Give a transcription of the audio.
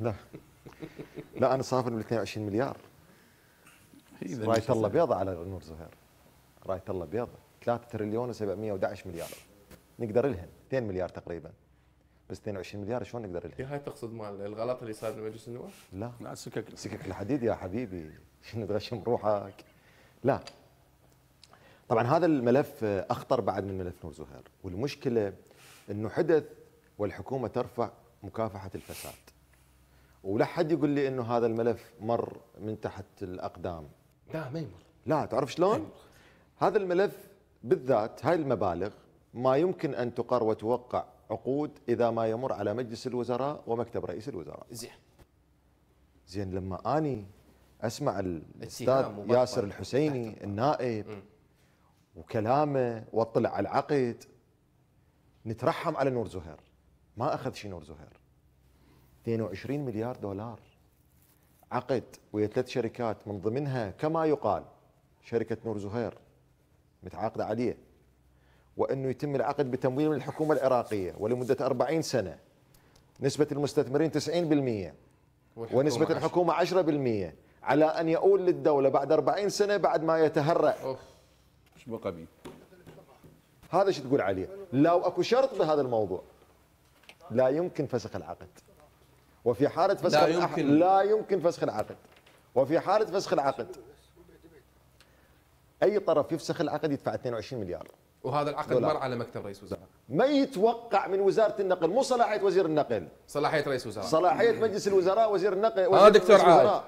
لا. لا أنا صافن بال 22 مليار. رايه الله. بيضة على نور زهير. رايه الله بيضة. 3 تريليون و711 مليار. نقدر لهن. 2 مليار تقريبا. بس 22 مليار شلون نقدر لهن؟ هي هاي تقصد مال الغلط اللي صار بمجلس النواب؟ لا. لا سكك. سكك الحديد يا حبيبي. شنو تغشم روحك؟ لا. طبعا هذا الملف أخطر بعد من ملف نور زهير. والمشكلة إنه حدث والحكومة ترفع مكافحة الفساد. ولا حد يقول لي إنه هذا الملف مر من تحت الأقدام. لا ما يمر. لا تعرف شلون؟ هذا الملف بالذات هاي المبالغ ما يمكن أن تقر وتوقع عقود إذا ما يمر على مجلس الوزراء ومكتب رئيس الوزراء. زين. زين لما آني أسمع الأستاذ. ياسر الحسيني النائب وكلامه وأطلع على العقد نترحم على نور زهير. ما أخذ شيء نور زهير. 22 مليار دولار. عقد ويا ثلاث شركات من ضمنها كما يقال شركة نور زهير متعاقدة عليه وإنه يتم العقد بتمويل من الحكومة العراقية ولمدة 40 سنة. نسبة المستثمرين 90% ونسبة. الحكومة 10% على أن يؤول للدولة بعد 40 سنة بعد ما يتهرأ أوف. مش بقى بيه هذا شو تقول عليه؟ لو أكو شرط بهذا الموضوع لا يمكن فسخ العقد. وفي حالة فسخ لا العقد يمكن. لا يمكن فسخ العقد وفي حالة فسخ العقد أي طرف يفسخ العقد يدفع 22 مليار وهذا العقد. مر على مكتب رئيس وزراء ما يتوقع من وزارة النقل مو صلاحية وزير النقل صلاحية رئيس وزراء صلاحية مجلس الوزراء وزير النقل وزير دكتور رئيس عائد الوزراء.